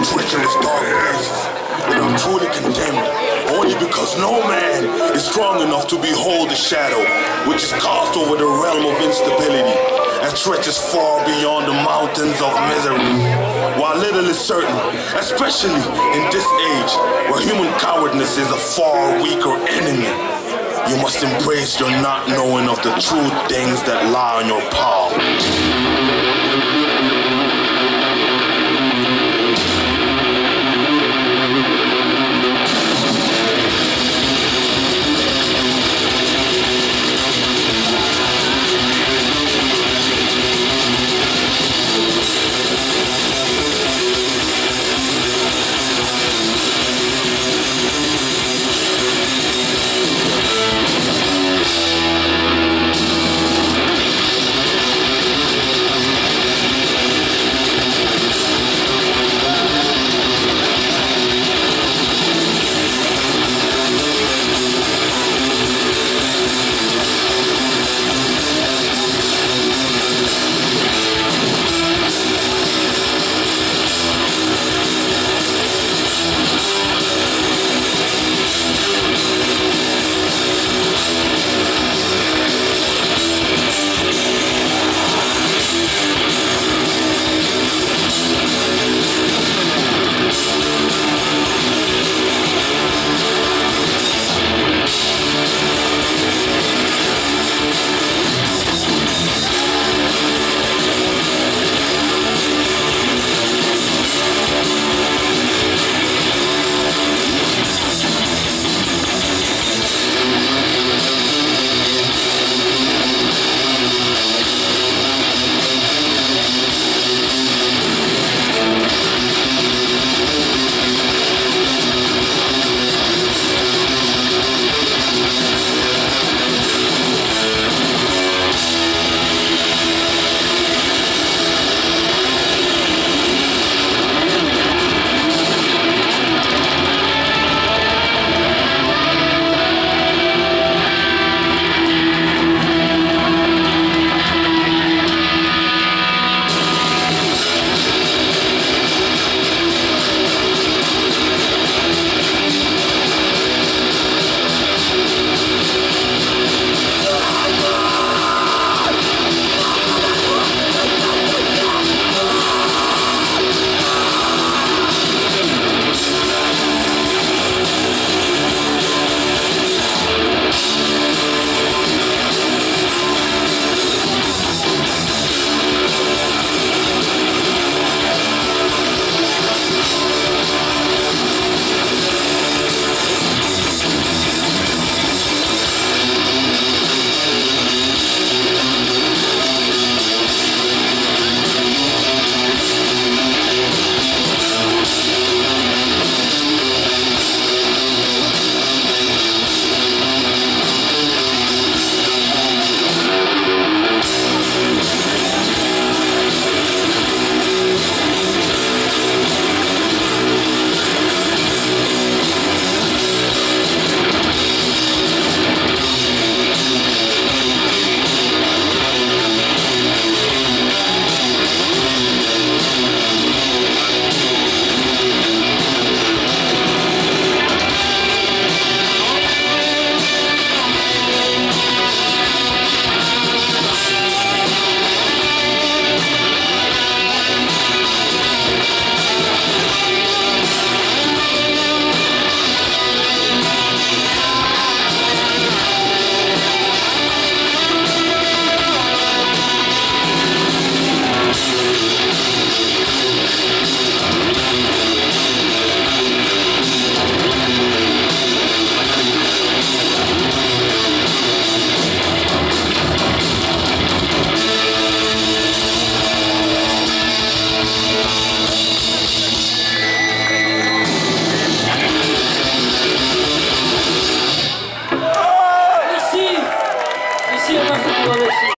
And dark I'm truly condemned, only because no man is strong enough to behold the shadow, which is cast over the realm of instability and stretches far beyond the mountains of misery. While little is certain, especially in this age where human cowardice is a far weaker enemy, you must embrace your not knowing of the true things that lie on your path.